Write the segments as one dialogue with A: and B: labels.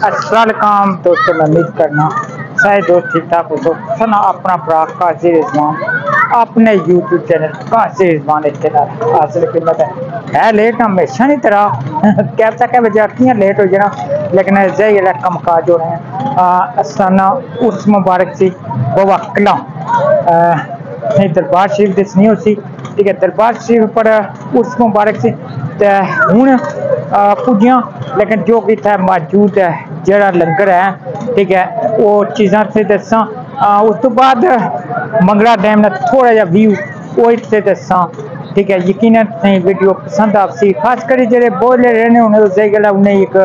A: असलकाम दोस्तों, मैं उम्मीद करना सारे दोस्त ठीक ठाक हो तो सना अपना भरा काजी रिजवान, अपने यूट्यूब चैनल काजी रिजवान हासिल कीमत है। लेट हमेशा नहीं तरह क्या तक है बजा कियाँ लेट हो जाना, लेकिन जेह्ड़ा कम काज हो रहे हैं। सना उस मुबारक सी बवकला दरबार शरीफ दसनी उसी ठीक है, दरबार शरीफ पर उस मुबारक सी हूँ पुजियाँ लेकिन जो कि इतना मौजूद है जरा लंगर है, ठीक है वो चीज़ा से दसा उस तो बाद मंगला डैम का थोड़ा जहा व्यू वो इतने दसा ठीक है यकीन वीडियो पसंद आपसी खास कर जो बोले रहने होने, उस गल उन्हें एक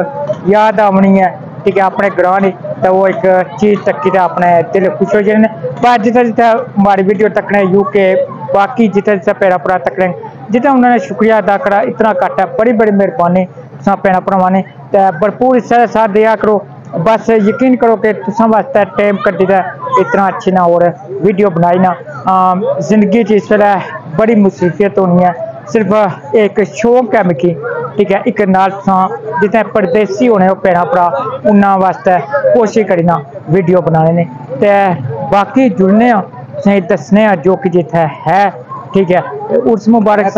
A: याद आवनी है ठीक है, अपने ग्रां की तो वो एक चीज़ तकी तो अपने दिल खुश हो जाने। पर जितना जितना माड़ी वीडियो तकने यूके, बाकी जितना जितना पैरा परा तकने जितना उन्होंने शुक्रिया अदा करा, इतना घट है, बड़ी बड़ी मेहरबानी भैन भरावान ने तो भरपूर हिस्सा साथ दिया करो। बस यकीन करो कि तुसा वास्ते टाइम कड्डी इतना अच्छी ना और वीडियो बनाई ना। ज़िंदगी इस वे बड़ी मुसीबत होनी है सिर्फ़ एक शौक है मिकी, ठीक है एक नाल जितने परदेसी होने भैन भरा उन्होंने वास्ते कोशिश करी ना वीडियो बनाने ने तो बाकी जुड़ने दसने जो कि जिथे है। ठीक है उर्स मुबारक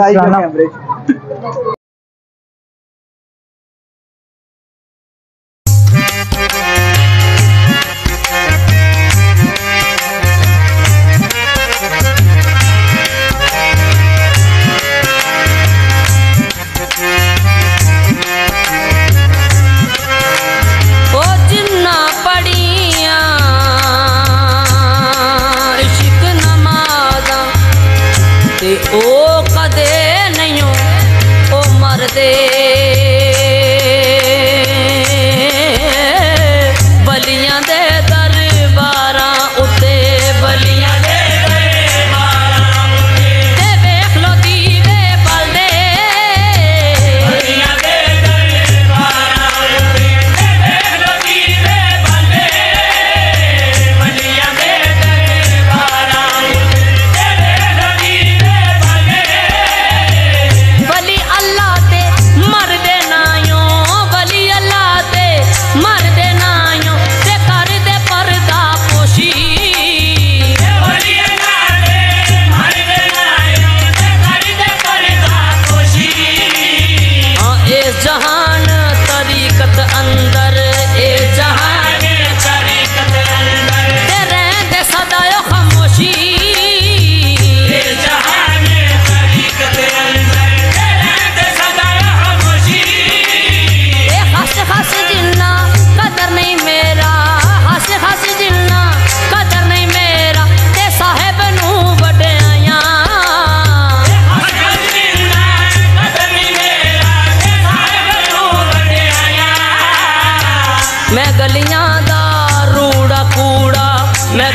A: ਮੈਂ ਗਲੀਆਂ
B: ਦਾ ਰੂੜਾ ਕੂੜਾ
A: ਮੈਂ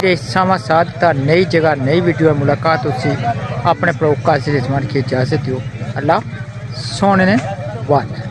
A: समा साधता नई जगह नई वीडियो में मुलाकात उसी अपने प्रोकाश समान खेचा से दौ अल्लाह सोने वाले